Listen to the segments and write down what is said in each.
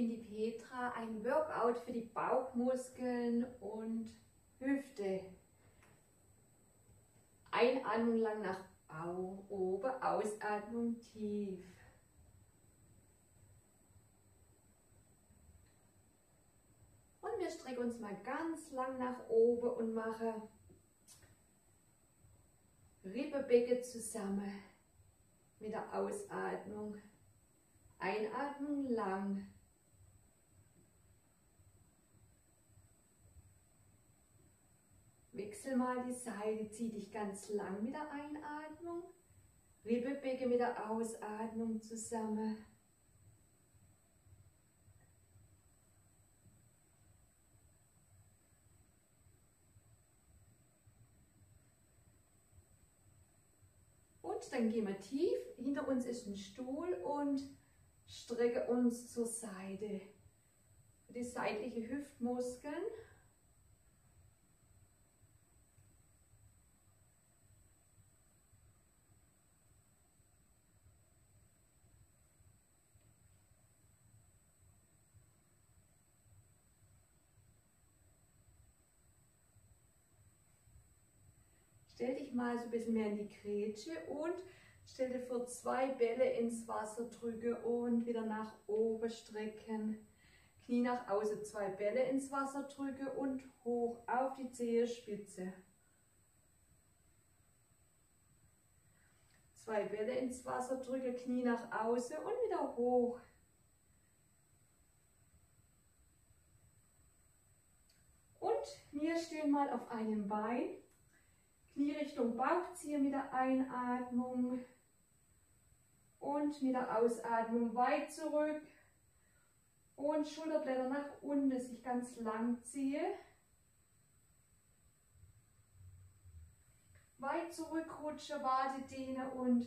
in die Petra, ein Workout für die Bauchmuskeln und Hüfte. Einatmung lang nach oben, Ausatmung tief. Und wir strecken uns mal ganz lang nach oben und machen Rippenbecken zusammen mit der Ausatmung. Einatmung lang. Wechsel mal die Seite, zieh dich ganz lang mit der Einatmung. Rippenbecken mit der Ausatmung zusammen. Und dann gehen wir tief. Hinter uns ist ein Stuhl und strecke uns zur Seite. Die seitliche Hüftmuskeln. Stell dich mal so ein bisschen mehr in die Grätsche und stell dir vor, zwei Bälle ins Wasser drücke und wieder nach oben strecken. Knie nach außen, zwei Bälle ins Wasser drücke und hoch auf die Zehenspitze. Zwei Bälle ins Wasser drücke, Knie nach außen und wieder hoch. Und wir stehen mal auf einem Bein. Knie Richtung Bauch ziehen mit der Einatmung und mit der Ausatmung weit zurück und Schulterblätter nach unten, sich ganz lang ziehe. Weit zurückrutsche, Wade dehne und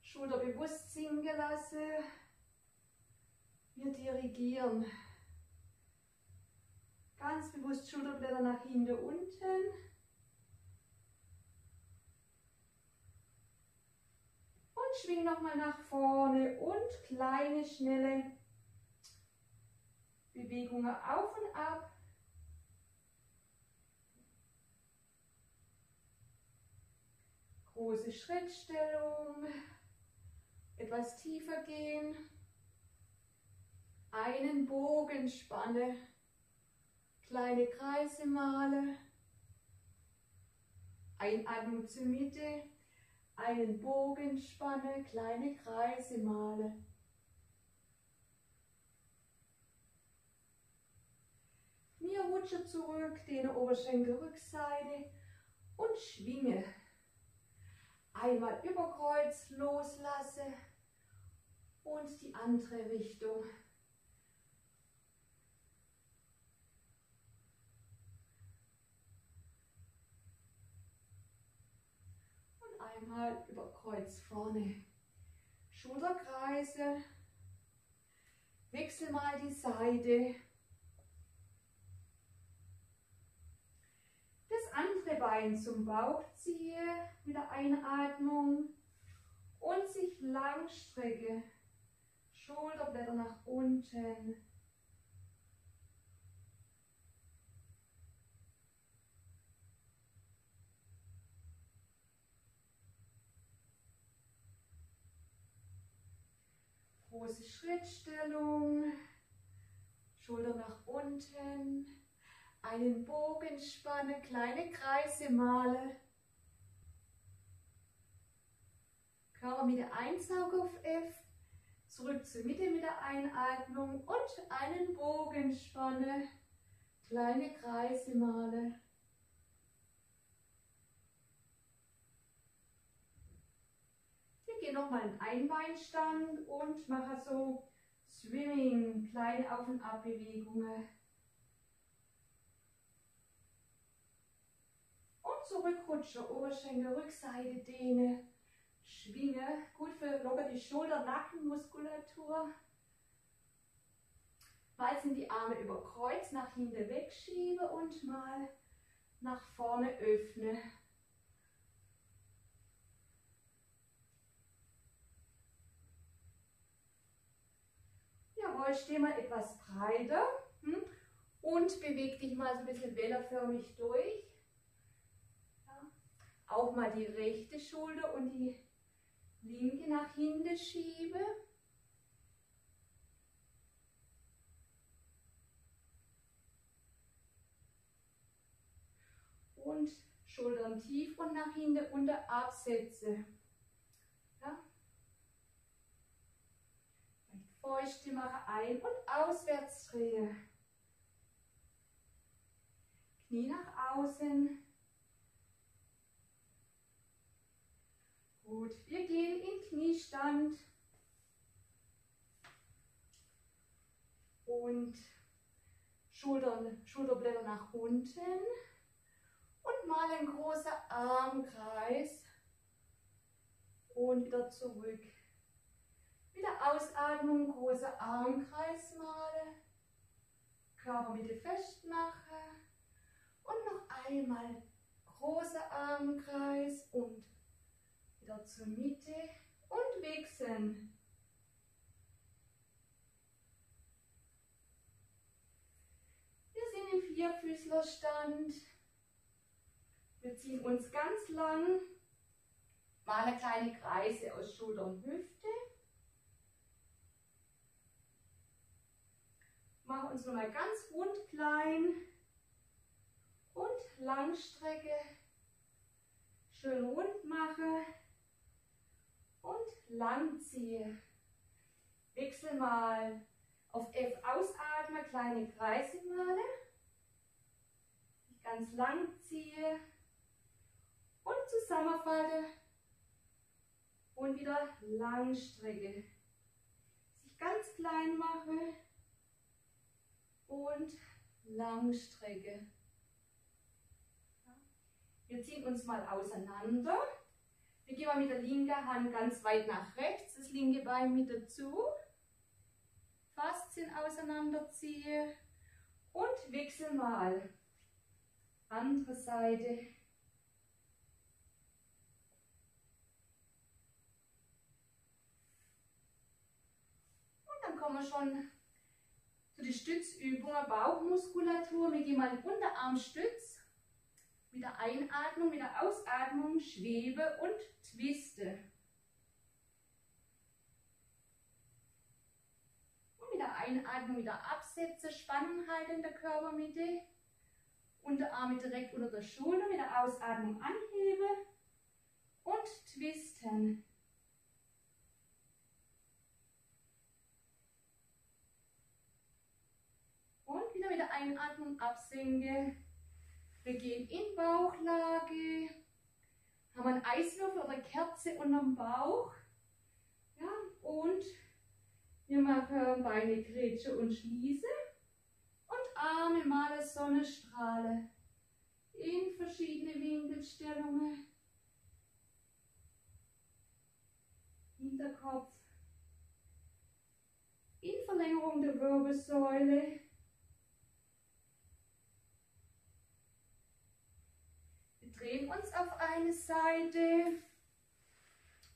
Schulter bewusst sinken lasse. Wir dirigieren. Ganz bewusst Schulterblätter nach hinten, unten. Schwing nochmal nach vorne und kleine, schnelle Bewegungen auf und ab. Große Schrittstellung, etwas tiefer gehen, einen Bogen spanne, kleine Kreise male, Einatmung zur Mitte, einen Bogen spanne, kleine Kreise male. Mir rutsche zurück, den Oberschenkelrückseite und schwinge. Einmal über Kreuz loslasse und die andere Richtung. Einmal über Kreuz vorne. Schulterkreise. Wechsel mal die Seite. Das andere Bein zum Bauch ziehe mit der Einatmung und sich lang strecke. Schulterblätter nach unten. Große Schrittstellung, Schulter nach unten, einen Bogen spanne, kleine Kreise male, Körper mit der Einsauge auf F, zurück zur Mitte mit der Einatmung und einen Bogen spanne, kleine Kreise male. Gehe nochmal in Einbeinstand und mache so Swimming, kleine Auf- und Abbewegungen. Und zurückrutsche, Oberschenkel, Rückseite dehne, schwinge, gut für locker die Schulter-Nackenmuskulatur. Mal sind die Arme über Kreuz nach hinten wegschiebe und mal nach vorne öffne. Jawohl, steh mal etwas breiter hm? und beweg dich mal so ein bisschen wellerförmig durch. Ja. Auch mal die rechte Schulter und die linke nach hinten schiebe. Und Schultern tief und nach hinten unter Absätze. Ja. Feuchte mache ein- und auswärts drehe. Knie nach außen. Gut, wir gehen in Kniestand. Und Schultern, Schulterblätter nach unten. Und mal ein großer Armkreis. Und wieder zurück. Mit der Ausatmung große Armkreis male. Körpermitte festmache. Und noch einmal großer Armkreis und wieder zur Mitte und wechseln. Wir sind im Vierfüßlerstand. Wir ziehen uns ganz lang, male kleine Kreise aus Schulter und Hüfte. Machen uns nochmal ganz rund klein und Langstrecke. Schön rund mache und lang ziehe. Wechsel mal auf F ausatme, kleine. Ich ganz lang ziehe und zusammenfalte und wieder lang strecke. Sich ganz klein mache und lang strecke. Wir ziehen uns mal auseinander. Wir gehen mal mit der linken Hand ganz weit nach rechts, das linke Bein mit dazu. Faszien auseinanderziehe und wechsel mal. Andere Seite. Und dann kommen wir schon zu den Stützübungen, Bauchmuskulatur. Wir gehen mal in Unterarmstütz. Mit der Einatmung, mit der Ausatmung schwebe und twiste. Und mit der Einatmung wieder absetze, Spannung halten in der Körpermitte. Unterarme direkt unter der Schulter, mit der Ausatmung anhebe und twisten. Und wieder der Einatmung absenke. Wir gehen in Bauchlage. Haben einen Eiswürfel oder Kerze unterm Bauch. Ja, und wir machen Beine Grätsche und Schließe. Und Arme male Sonnenstrahle. In verschiedene Winkelstellungen. Hinterkopf. In Verlängerung der Wirbelsäule. Drehen uns auf eine Seite.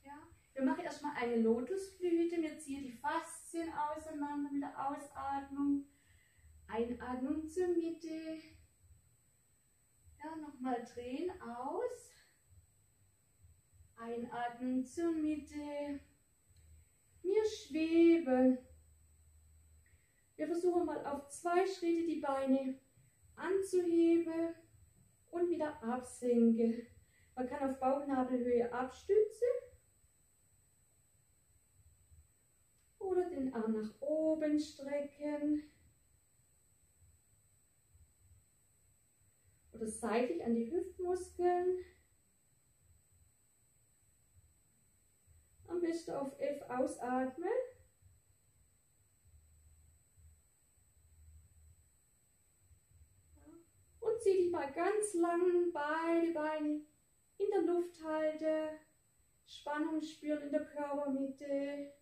Ja. Wir machen erstmal eine Lotusblüte. Wir ziehen die Faszien auseinander mit der Ausatmung. Einatmung zur Mitte. Ja, nochmal drehen aus. Einatmen zur Mitte. Wir schweben. Wir versuchen mal auf zwei Schritte die Beine anzuheben und wieder absenke. Man kann auf Bauchnabelhöhe abstützen oder den Arm nach oben strecken oder seitlich an die Hüftmuskeln. Am besten auf F ausatmen. Und zieh dich mal ganz lang beide Beine in der Luft halte. Spannung spüren in der Körpermitte.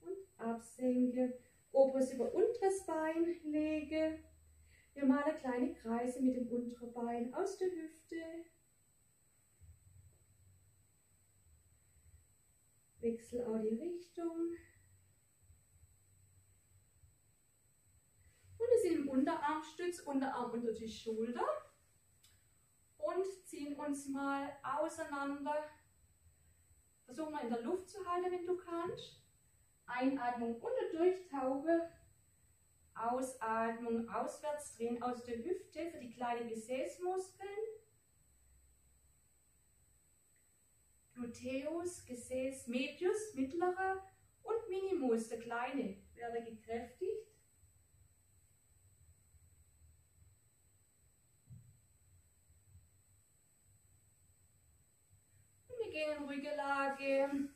Und absenke. Oberes über unteres Bein lege. Wir malen kleine Kreise mit dem unteren Bein aus der Hüfte. Wechsel auch die Richtung. Unterarmstütz, Unterarm unter die Schulter und ziehen uns mal auseinander. Versuch mal in der Luft zu halten, wenn du kannst. Einatmung unter Durchtauche. Ausatmung auswärts drehen aus der Hüfte für die kleinen Gesäßmuskeln. Gluteus, Gesäß, Medius, mittlerer und Minimus, der kleine, werde gekräftigt. Wir gehen in ruhige Lage.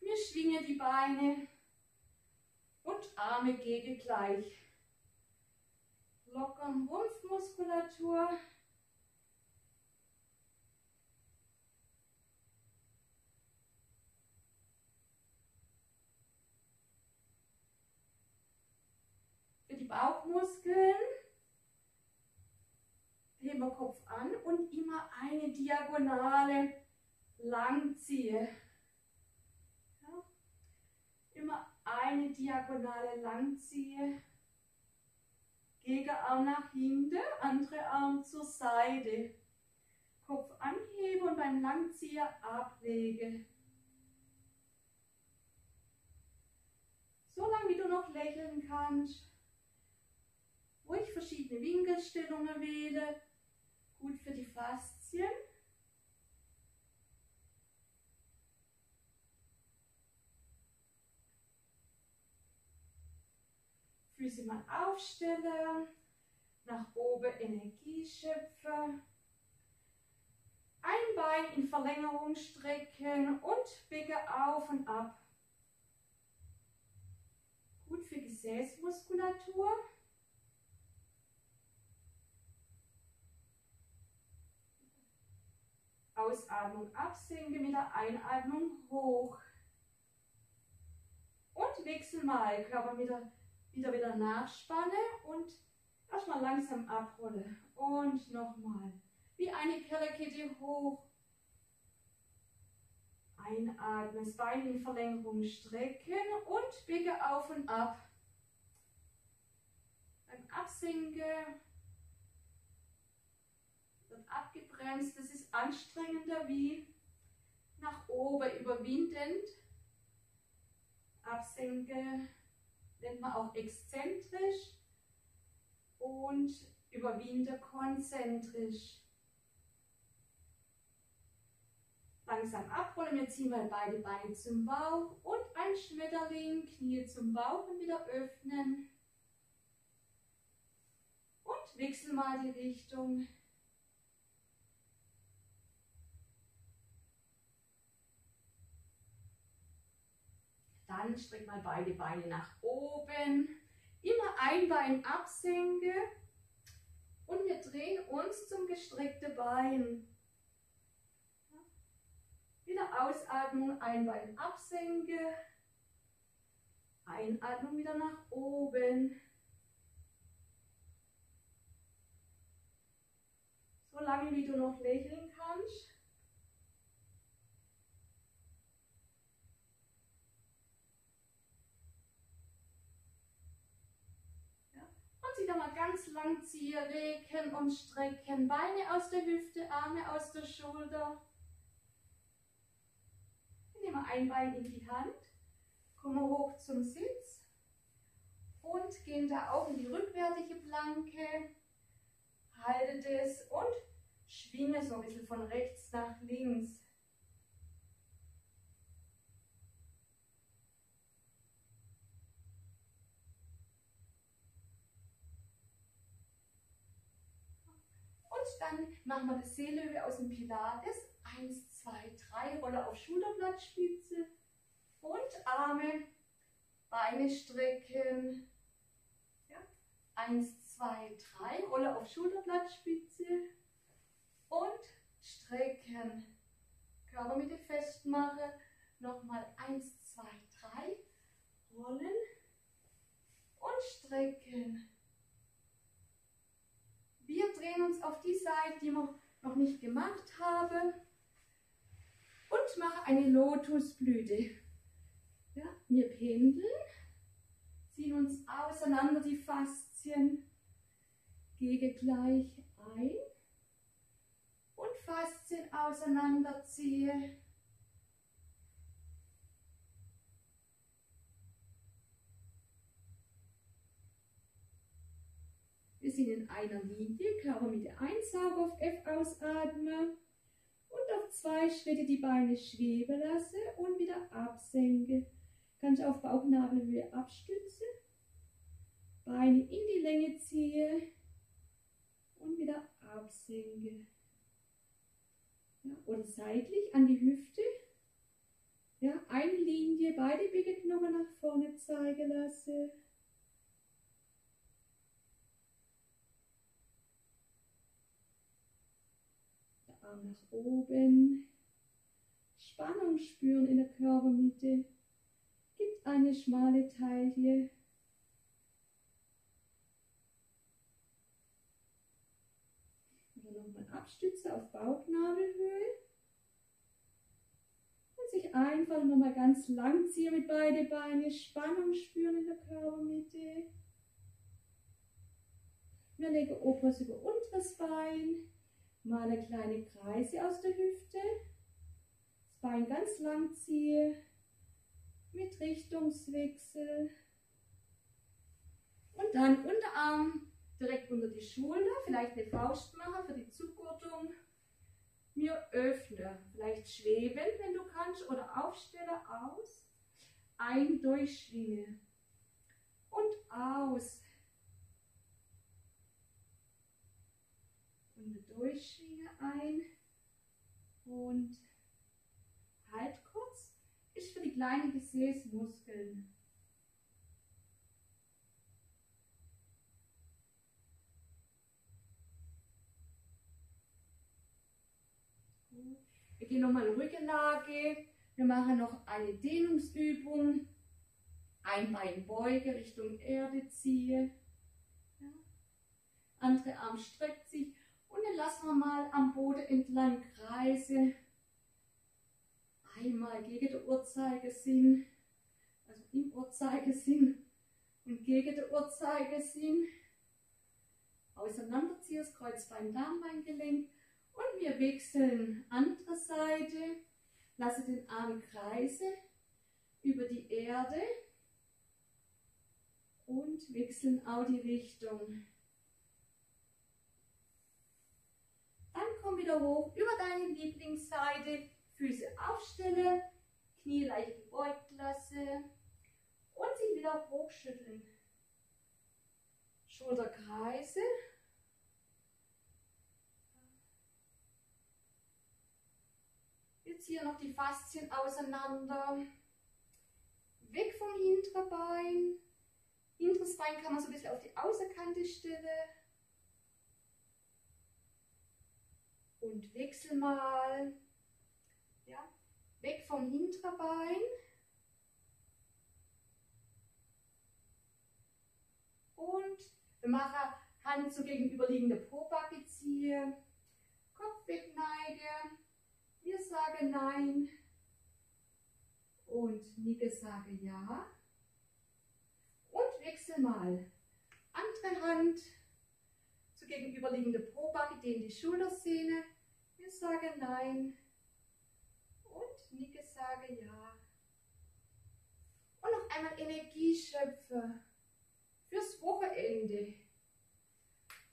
Wir schwingen die Beine und Arme gegen gleich. Lockern Rumpfmuskulatur. Für die Bauchmuskeln heben wir Kopf an und immer eine Diagonale lang ziehe. Ja. Immer eine Diagonale lang ziehe. Gegenarm nach hinten, andere Arm zur Seite. Kopf anhebe und beim Langzieher ablege. So lange wie du noch lächeln kannst. Ruhig verschiedene Winkelstellungen wähle. Gut für die Faszien. Füße mal aufstellen, nach oben Energie schöpfen. Ein Bein in Verlängerung strecken und bicke auf und ab. Gut für Gesäßmuskulatur. Ausatmung absinken mit der Einatmung hoch. Und wechsel mal Körper mit der wieder wieder nachspanne und erstmal langsam abrolle. Und nochmal. Wie eine Perlekette hoch. Einatmen, das Bein in Verlängerung strecken und bicke auf und ab. Beim Absinken wird abgebremst. Das ist anstrengender wie nach oben überwindend. Absinken nennt man auch exzentrisch und überwinde konzentrisch. Langsam abrollen, wir ziehen mal beide Beine zum Bauch und ein Schmetterling, Knie zum Bauch und wieder öffnen. Und wechseln mal die Richtung. Dann streck mal beide Beine nach oben. Immer ein Bein absenke. Und wir drehen uns zum gestreckten Bein. Wieder Ausatmung, ein Bein absenke. Einatmung wieder nach oben. So lange wie du noch lächeln kannst. Wieder mal ganz lang ziehen, recken und strecken. Beine aus der Hüfte, Arme aus der Schulter. Wir nehmen ein Bein in die Hand, kommen hoch zum Sitz und gehen da auch in die rückwärtige Planke. Haltet es und schwinge so ein bisschen von rechts nach links. Dann machen wir das Seelöwe aus dem Pilates. Eins, zwei, drei, Rolle auf Schulterblattspitze und Arme, Beine strecken. Ja. Eins, zwei, drei, Rolle auf Schulterblattspitze und strecken. Körpermitte festmache. Nochmal eins, zwei, drei, rollen und strecken. Wir drehen uns auf die Seite, die wir noch nicht gemacht haben und machen eine Lotusblüte. Ja, wir pendeln, ziehen uns auseinander die Faszien, gehe gleich ein und Faszien auseinanderziehe. Wir sind in einer Linie, Körpermitte einsauge, auf F ausatme und auf zwei Schritte die Beine schweben lasse und wieder absenke. Kannst auf Bauchnabelhöhe abstützen, Beine in die Länge ziehe und wieder absenke. Ja, oder seitlich an die Hüfte. Ja, eine Linie, beide Beckenknochen nach vorne zeigen lasse. Arm nach oben. Spannung spüren in der Körpermitte. Gibt eine schmale Taille. nochmal abstütze auf Bauchnabelhöhe. Und sich einfach nochmal ganz lang ziehen mit beide Beine, Spannung spüren in der Körpermitte. Wir legen oberes über unteres Bein, male kleine Kreise aus der Hüfte, das Bein ganz lang ziehe, mit Richtungswechsel. Und dann Unterarm direkt unter die Schulter, vielleicht eine Faust machen für die Zugurtung. Mir öffne, vielleicht schweben, wenn du kannst, oder aufstelle aus. Ein durchschwinge und aus. Und durchschwinge ein und halt kurz. Ist für die kleinen Gesäßmuskeln. Wir gehen nochmal in Rückenlage. Wir machen noch eine Dehnungsübung. Ein Bein beuge, Richtung Erde ziehe. Ja. Andere Arm streckt sich. Und dann lassen wir mal am Boden entlang Kreise. Einmal gegen den Uhrzeigersinn, also im Uhrzeigersinn und gegen den Uhrzeigersinn. Auseinanderziehen, das Kreuzbein, Darmbeingelenk und wir wechseln andere Seite. Lasse den Arm kreise über die Erde und wechseln auch die Richtung. Dann komm wieder hoch über deine Lieblingsseite, Füße aufstellen, Knie leicht gebeugt lasse und sich wieder hochschütteln. Schulterkreise Jetzt hier noch die Faszien auseinander. Weg vom Hinterbein. Hinteres Bein kann man so ein bisschen auf die Außerkante stellen. Und wechsel mal. Ja, weg vom Hinterbein. Und wir machen Hand zur gegenüberliegende Pobacke ziehe. Kopf wegneige. Wir sagen Nein und Nicke sage Ja. Und wechsel mal. Andere Hand gegenüberliegende Probacke, dehne die Schultersehne. Wir sagen Nein und Nicke sage Ja. Und noch einmal Energie schöpfe fürs Wochenende.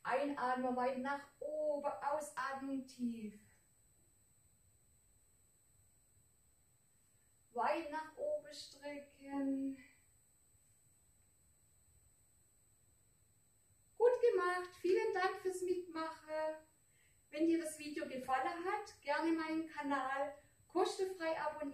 Einatmen weit nach oben, ausatmen tief. weit nach oben strecken. Gemacht, vielen Dank fürs Mitmachen. Wenn dir das Video gefallen hat, gerne meinen Kanal kostenfrei abonnieren.